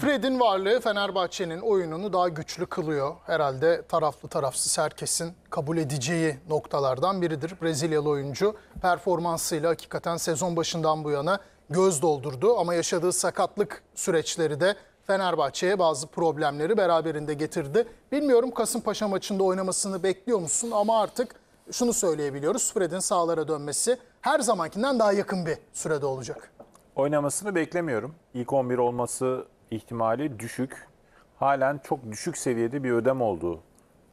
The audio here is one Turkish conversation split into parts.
Fred'in varlığı Fenerbahçe'nin oyununu daha güçlü kılıyor. Herhalde taraflı tarafsız herkesin kabul edeceği noktalardan biridir. Brezilyalı oyuncu performansıyla hakikaten sezon başından bu yana göz doldurdu. Ama yaşadığı sakatlık süreçleri de Fenerbahçe'ye bazı problemleri beraberinde getirdi. Bilmiyorum Kasımpaşa maçında oynamasını bekliyor musun ama artık şunu söyleyebiliyoruz. Fred'in sahalara dönmesi her zamankinden daha yakın bir sürede olacak. Oynamasını beklemiyorum. İlk 11 olması ihtimali düşük. Halen çok düşük seviyede bir ödem olduğu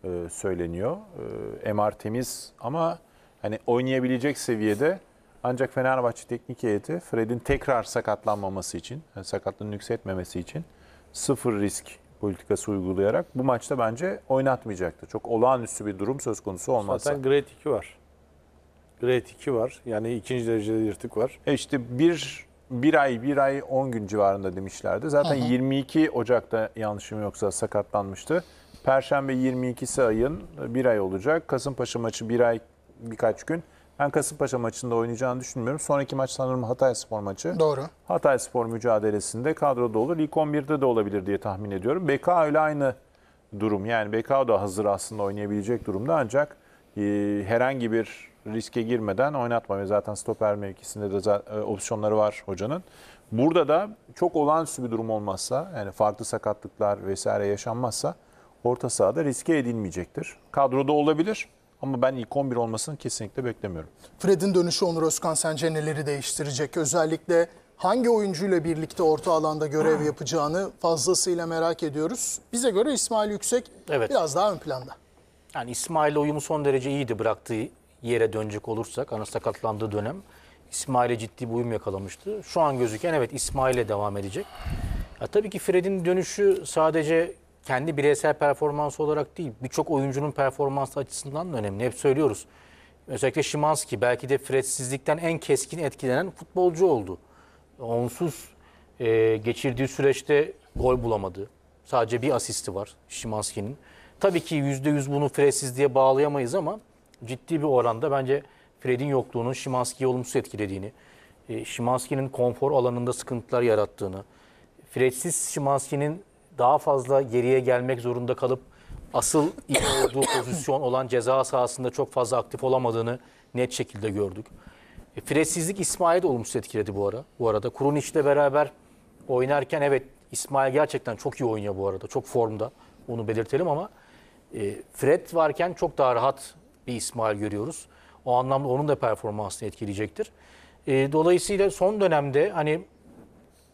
e, söyleniyor. E, MR temiz ama hani oynayabilecek seviyede ancak Fenerbahçe teknik heyeti Fred'in tekrar sakatlanmaması için, yani sakatlığını yükseltmemesi için sıfır risk politikası uygulayarak bu maçta bence oynatmayacaktır. Çok olağanüstü bir durum söz konusu olmazsa. Zaten Grade 2 var. Grade 2 var. Yani ikinci derecede yırtık var. E işte bir, bir ay, bir ay 10 gün civarında demişlerdi. Zaten 22 Ocak'ta yanlışım yoksa sakatlanmıştı. Perşembe 22'si ayın bir ay olacak. Kasımpaşa maçı bir ay birkaç gün. Ben Kasımpaşa maçında oynayacağını düşünmüyorum. Sonraki maç sanırım Hatay Spor maçı. Doğru. Hatay Spor mücadelesinde kadroda olur. İlk 11'de de olabilir diye tahmin ediyorum. BK öyle aynı durum. Yani BK da hazır aslında oynayabilecek durumda ancak e, herhangi bir riske girmeden oynatmıyor. Zaten stoper mevkisinde de e, opsiyonları var hocanın. Burada da çok olağanüstü bir durum olmazsa yani farklı sakatlıklar vesaire yaşanmazsa orta sahada riske edilmeyecektir. Kadroda olabilir ama ben ilk 11 olmasını kesinlikle beklemiyorum. Fred'in dönüşü Onur Özkan sence neleri değiştirecek? Özellikle hangi oyuncuyla birlikte orta alanda görev yapacağını fazlasıyla merak ediyoruz. Bize göre İsmail Yüksek Evet. biraz daha ön planda. Yani İsmail'le uyumu son derece iyiydi bıraktığı yere dönecek olursak. Ana sakatlandığı dönem İsmail'e ciddi bir uyum yakalamıştı. Şu an gözüken evet İsmail'e devam edecek. Ya tabii ki Fred'in dönüşü sadece kendi bireysel performansı olarak değil, birçok oyuncunun performansı açısından da önemli. Hep söylüyoruz. Özellikle Şimanski belki de Fred'sizlikten en keskin etkilenen futbolcu oldu. Onsuz e, geçirdiği süreçte gol bulamadı. Sadece bir asisti var Şimanski'nin. Tabii ki %100 bunu Fred'sizliğe bağlayamayız ama ciddi bir oranda bence Fred'in yokluğunun Şimanski'yi olumsuz etkilediğini, e, Şimanski'nin konfor alanında sıkıntılar yarattığını, Fred'siz Şimanski'nin daha fazla geriye gelmek zorunda kalıp asıl iyi olduğu pozisyon olan ceza sahasında çok fazla aktif olamadığını net şekilde gördük. E, Fred'sizlik İsmail'i de olumsuz etkiledi bu ara. Bu arada Kuruniç'le beraber oynarken evet İsmail gerçekten çok iyi oynuyor bu arada. Çok formda. Onu belirtelim ama e, Fred varken çok daha rahat bir İsmail görüyoruz. O anlamda onun da performansını etkileyecektir. E, dolayısıyla son dönemde hani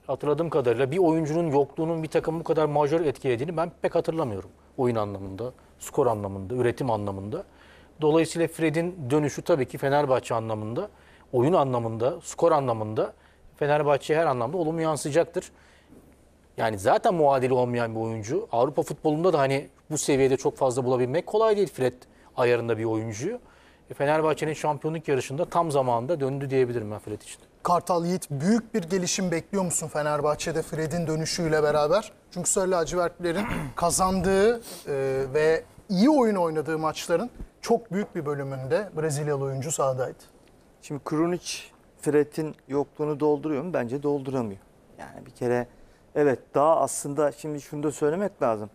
hatırladığım kadarıyla bir oyuncunun yokluğunun bir takım bu kadar majör etkilediğini ben pek hatırlamıyorum. Oyun anlamında, skor anlamında, üretim anlamında. Dolayısıyla Fred'in dönüşü tabii ki Fenerbahçe anlamında, oyun anlamında, skor anlamında Fenerbahçe'ye her anlamda olumlu yansıyacaktır. Yani zaten muadili olmayan bir oyuncu. Avrupa futbolunda da hani bu seviyede çok fazla bulabilmek kolay değil Fred ayarında bir oyuncuyu. E, Fenerbahçe'nin şampiyonluk yarışında tam zamanında döndü diyebilirim ben Fred için. Kartal Yiğit büyük bir gelişim bekliyor musun Fenerbahçe'de Fred'in dönüşüyle beraber? Çünkü Sarı Lacivertlilerin kazandığı e, ve iyi oyun oynadığı maçların çok büyük bir bölümünde Brezilyalı oyuncu sahadaydı. Şimdi Krunic Fred'in yokluğunu dolduruyor mu? Bence dolduramıyor. Yani bir kere evet daha aslında şimdi şunu da söylemek lazım.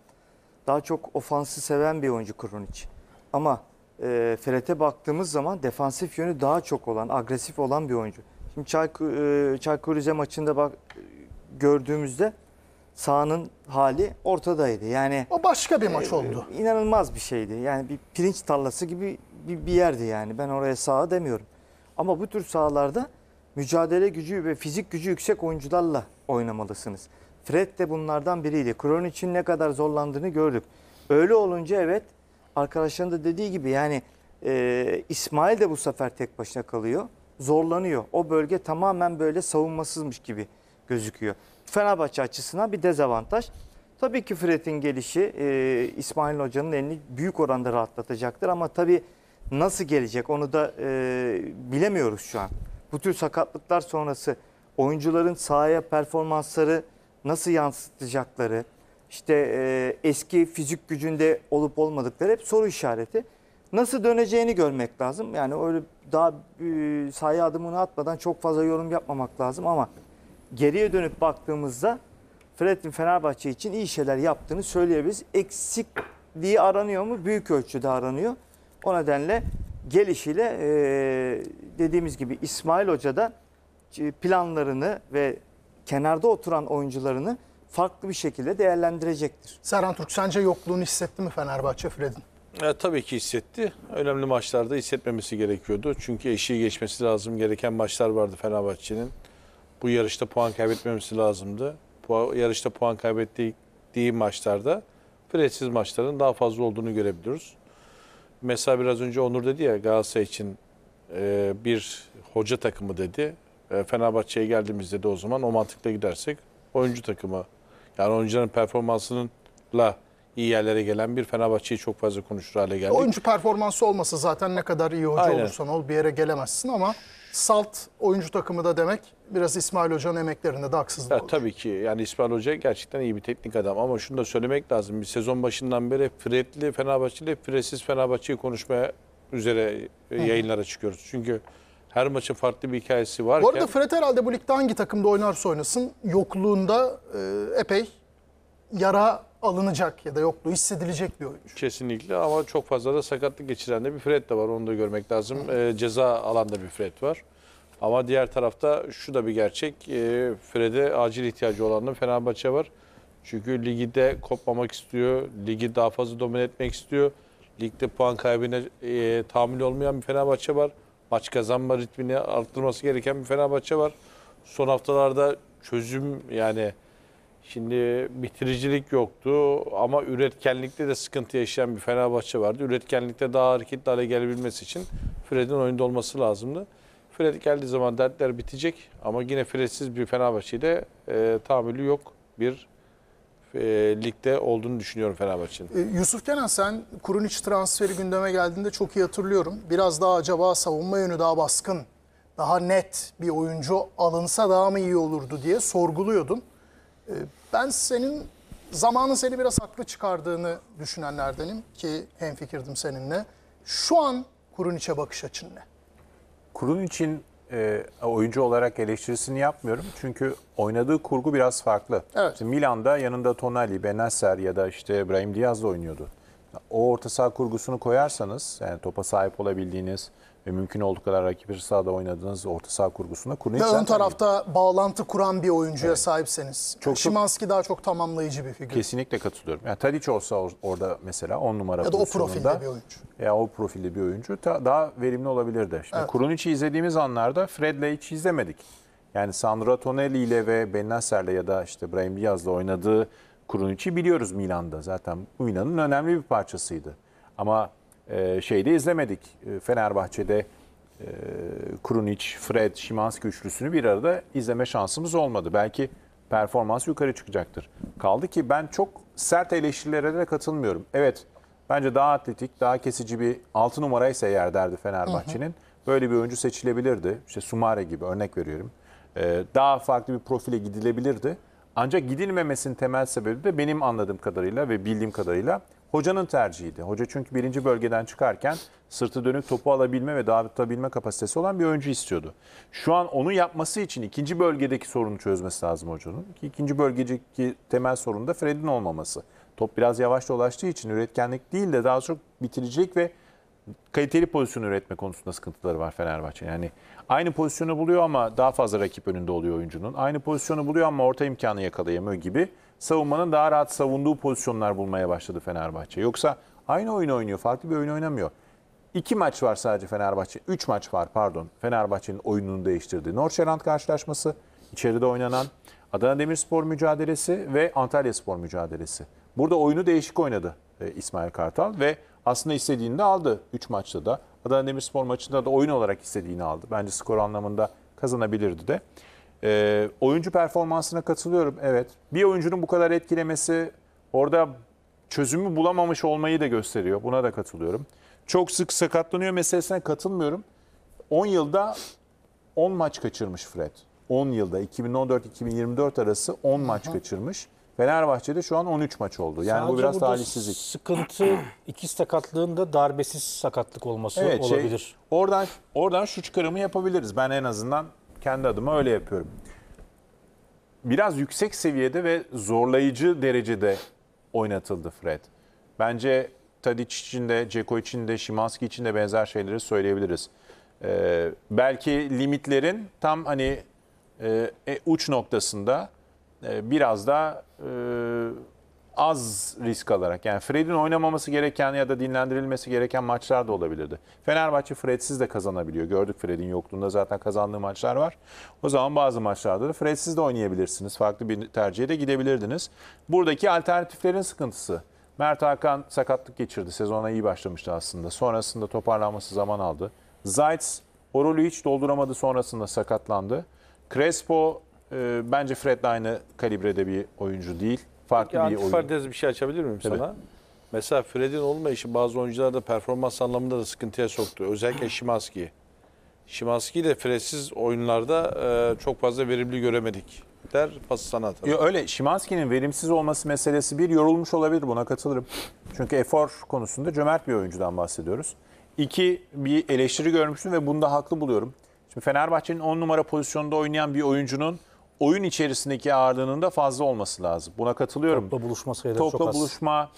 Daha çok ofansı seven bir oyuncu Krunic. Ama e, Fred'e baktığımız zaman defansif yönü daha çok olan, agresif olan bir oyuncu. Şimdi Çaykur, e, Çaykur Rize maçında bak gördüğümüzde sahanın hali ortadaydı. Yani O başka bir maç oldu. e, İnanılmaz bir şeydi. Yani bir pirinç tarlası gibi bir, bir yerdi yani. Ben oraya saha demiyorum. Ama bu tür sahalarda mücadele gücü ve fizik gücü yüksek oyuncularla oynamalısınız. Fred de bunlardan biriydi. Kronic'in ne kadar zorlandığını gördük. Öyle olunca evet arkadaşların da dediği gibi yani e, İsmail de bu sefer tek başına kalıyor. Zorlanıyor. O bölge tamamen böyle savunmasızmış gibi gözüküyor. Fenerbahçe açısından bir dezavantaj. Tabii ki Fred'in gelişi e, İsmail Hoca'nın elini büyük oranda rahatlatacaktır ama tabii nasıl gelecek onu da e, bilemiyoruz şu an. Bu tür sakatlıklar sonrası oyuncuların sahaya performansları nasıl yansıtacakları, işte e, eski fizik gücünde olup olmadıkları hep soru işareti. Nasıl döneceğini görmek lazım. Yani öyle daha e, sahaya adımını atmadan çok fazla yorum yapmamak lazım ama geriye dönüp baktığımızda Fred'in Fenerbahçe için iyi şeyler yaptığını söyleyebiliriz. Eksikliği aranıyor mu? Büyük ölçüde aranıyor. O nedenle gelişiyle e, dediğimiz gibi İsmail Hoca da e, planlarını ve kenarda oturan oyuncularını farklı bir şekilde değerlendirecektir. Serhan Türk sence yokluğunu hissetti mi Fenerbahçe Fred'in? E, tabii ki hissetti. Önemli maçlarda hissetmemesi gerekiyordu. Çünkü eşiği geçmesi lazım. Gereken maçlar vardı Fenerbahçe'nin. Bu yarışta puan kaybetmemesi lazımdı. Bu yarışta puan kaybettiği maçlarda Fredsiz maçların daha fazla olduğunu görebiliyoruz. Mesela biraz önce Onur dedi ya Galatasaray için e, bir hoca takımı dedi. E, Fenerbahçe'ye geldiğimizde de o zaman o mantıkla gidersek oyuncu takımı. Yani oyuncuların performansıyla iyi yerlere gelen bir Fenerbahçe'yi çok fazla konuşur hale geldik. Oyuncu performansı olmasa zaten ne kadar iyi hoca Aynen. olursan ol bir yere gelemezsin ama salt oyuncu takımı da demek biraz İsmail Hoca'nın emeklerinde de haksızlık Ya, olur. tabii ki yani İsmail Hoca gerçekten iyi bir teknik adam ama şunu da söylemek lazım. Bir sezon başından beri Fred'li Fenerbahçe'li Fred'siz Fenerbahçe'yi konuşmaya üzere e, yayınlara çıkıyoruz. Çünkü her maçın farklı bir hikayesi varken Bu arada Fred herhalde bu ligde hangi takımda oynarsa oynasın yokluğunda e, epey yara alınacak ya da yokluğu hissedilecek bir oyuncu. kesinlikle ama çok fazla da sakatlık geçiren de bir Fred de var. Onu da görmek lazım. E, ceza alanda bir Fred var. Ama diğer tarafta şu da bir gerçek. E, Fred'e acil ihtiyacı olan da Fenerbahçe var. Çünkü ligde kopmamak istiyor. Ligi daha fazla domine etmek istiyor. Ligde puan kaybına e, tahammül olmayan bir Fenerbahçe var. Maç kazanma ritmini arttırması gereken bir Fenerbahçe var. Son haftalarda çözüm yani şimdi bitiricilik yoktu ama üretkenlikte de sıkıntı yaşayan bir Fenerbahçe vardı. Üretkenlikte daha hareketli hale gelebilmesi için Fred'in oyunda olması lazımdı. Fred geldiği zaman dertler bitecek ama yine Fred'siz bir Fenerbahçe'de e, tahammülü yok bir e, ligde olduğunu düşünüyorum Fenerbahçe'nin. E, Yusuf Kenan sen Kurunic transferi gündeme geldiğinde çok iyi hatırlıyorum. Biraz daha acaba savunma yönü daha baskın, daha net bir oyuncu alınsa daha mı iyi olurdu diye sorguluyordun. E, Ben senin zamanın seni biraz haklı çıkardığını düşünenlerdenim ki hemfikirdim seninle. Şu an Kurunic'e bakış açın ne? Kurun için e, oyuncu olarak eleştirisini yapmıyorum. Çünkü oynadığı kurgu biraz farklı. Evet. İşte Milan'da yanında Tonali, Benasser ya da işte Brahim Diaz da oynuyordu. O orta saha kurgusunu koyarsanız yani topa sahip olabildiğiniz ve mümkün olduğu kadar rakip bir sahada oynadığınız orta saha kurgusunda Kurunic Ve ön tarafta bağlantı kuran bir oyuncuya sahipseniz. çok- Şimanski daha çok tamamlayıcı bir figür. Kesinlikle katılıyorum. Yani Tadic olsa or- orada mesela 10 numara Ya da o profilde bir oyuncu. Ya o profilde bir oyuncu ta- daha verimli olabilirdi. Şimdi Evet. Kurunic'i izlediğimiz anlarda Fred'le hiç izlemedik. Yani Sandro Tonelli ile ve Ben Nasser'le ya da işte Brahim Diaz'la oynadığı Kurunic'i biliyoruz Milan'da. Zaten bu Milan'ın önemli bir parçasıydı. Ama e, şeyde izlemedik. E, Fenerbahçe'de e, Fred, Şimanski üçlüsünü bir arada izleme şansımız olmadı. Belki performans yukarı çıkacaktır. Kaldı ki ben çok sert eleştirilere de katılmıyorum. Evet bence daha atletik, daha kesici bir 6 numaraysa eğer derdi Fenerbahçe'nin. Böyle bir oyuncu seçilebilirdi. İşte Sumare gibi örnek veriyorum. Ee, daha farklı bir profile gidilebilirdi. Ancak gidilmemesinin temel sebebi de benim anladığım kadarıyla ve bildiğim kadarıyla hocanın tercihiydi. Hoca çünkü birinci bölgeden çıkarken sırtı dönük topu alabilme ve dağıtabilme kapasitesi olan bir oyuncu istiyordu. Şu an onu yapması için ikinci bölgedeki sorunu çözmesi lazım hocanın. Ki ikinci bölgedeki temel sorun da Fred'in olmaması. Top biraz yavaş dolaştığı için üretkenlik değil de daha çok bitiricilik ve kaliteli pozisyon üretme konusunda sıkıntıları var Fenerbahçe. Yani aynı pozisyonu buluyor ama daha fazla rakip önünde oluyor oyuncunun. Aynı pozisyonu buluyor ama orta imkanı yakalayamıyor gibi. Savunmanın daha rahat savunduğu pozisyonlar bulmaya başladı Fenerbahçe. Yoksa aynı oyun oynuyor, farklı bir oyun oynamıyor. İki maç var sadece Fenerbahçe. Üç maç var pardon. Fenerbahçe'nin oyununu değiştirdiği. Norşeland karşılaşması, içeride oynanan Adana Demirspor mücadelesi ve Antalya Spor mücadelesi. Burada oyunu değişik oynadı e, İsmail Kartal ve aslında istediğini de aldı 3 maçta da. Adana Demirspor maçında da oyun olarak istediğini aldı. Bence skor anlamında kazanabilirdi de. E, oyuncu performansına katılıyorum. Evet. Bir oyuncunun bu kadar etkilemesi orada çözümü bulamamış olmayı da gösteriyor. Buna da katılıyorum. Çok sık sakatlanıyor meselesine katılmıyorum. 10 yılda 10 maç kaçırmış Fred. 10 yılda 2014-2024 arası 10 maç kaçırmış. Fenerbahçe'de şu an 13 maç oldu. Yani bu Sadece biraz burada talihsizlik. Sıkıntı iki sakatlığında darbesiz sakatlık olması Evet, şey, olabilir. oradan oradan şu çıkarımı yapabiliriz. Ben en azından kendi adıma öyle yapıyorum. biraz yüksek seviyede ve zorlayıcı derecede oynatıldı Fred. Bence Tadic için de, Ceko için de, Şimanski için de benzer şeyleri söyleyebiliriz. Ee, belki limitlerin tam hani e, e, uç noktasında biraz da e, az risk alarak yani Fred'in oynamaması gereken ya da dinlendirilmesi gereken maçlar da olabilirdi. Fenerbahçe Fred'siz de kazanabiliyor. Gördük Fred'in yokluğunda zaten kazandığı maçlar var. O zaman bazı maçlarda da Fred'siz de oynayabilirsiniz. Farklı bir tercihe de gidebilirdiniz. Buradaki alternatiflerin sıkıntısı. Mert Hakan sakatlık geçirdi. Sezona iyi başlamıştı aslında. Sonrasında toparlanması zaman aldı. Zayt o rolü hiç dolduramadı sonrasında sakatlandı. Crespo e, bence Fred'le aynı kalibrede bir oyuncu değil. Farklı bir oyuncu. Antiparantez bir şey açabilir miyim Tabii. sana? Mesela Fred'in olmayışı bazı oyuncularda performans anlamında da sıkıntıya soktu. Özellikle Şimanski'yi. Şimanski'yi de Fred'siz oyunlarda e, çok fazla verimli göremedik. Der pası sana atarım. Yo, öyle Şimanski'nin verimsiz olması meselesi bir yorulmuş olabilir buna katılırım. Çünkü efor konusunda cömert bir oyuncudan bahsediyoruz. İki bir eleştiri görmüştüm ve bunda haklı buluyorum. Şimdi Fenerbahçe'nin 10 numara pozisyonda oynayan bir oyuncunun oyun içerisindeki ağırlığının da fazla olması lazım. Buna katılıyorum. Topla buluşma sayıları çok Topla az. buluşma,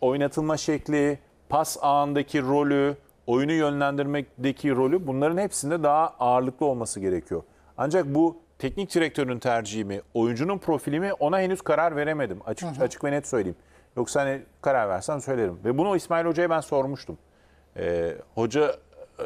oynatılma şekli, pas ağındaki rolü, oyunu yönlendirmekteki rolü bunların hepsinde daha ağırlıklı olması gerekiyor. Ancak bu teknik direktörün tercihi mi, oyuncunun profili mi ona henüz karar veremedim. Açık açık ve net söyleyeyim. Yoksa hani karar versem söylerim. Ve bunu İsmail Hoca'ya ben sormuştum. Ee, hoca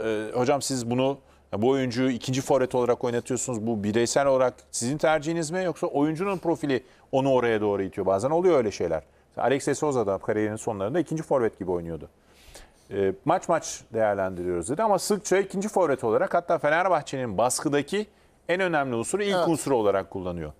e, hocam siz bunu bu oyuncuyu ikinci forvet olarak oynatıyorsunuz. Bu bireysel olarak sizin tercihiniz mi yoksa oyuncunun profili onu oraya doğru itiyor? Bazen oluyor öyle şeyler. Alex de Souza da kariyerinin sonlarında ikinci forvet gibi oynuyordu. E, maç maç değerlendiriyoruz dedi ama sıkça ikinci forvet olarak hatta Fenerbahçe'nin baskıdaki en önemli unsuru ilk Evet. unsuru olarak kullanıyor.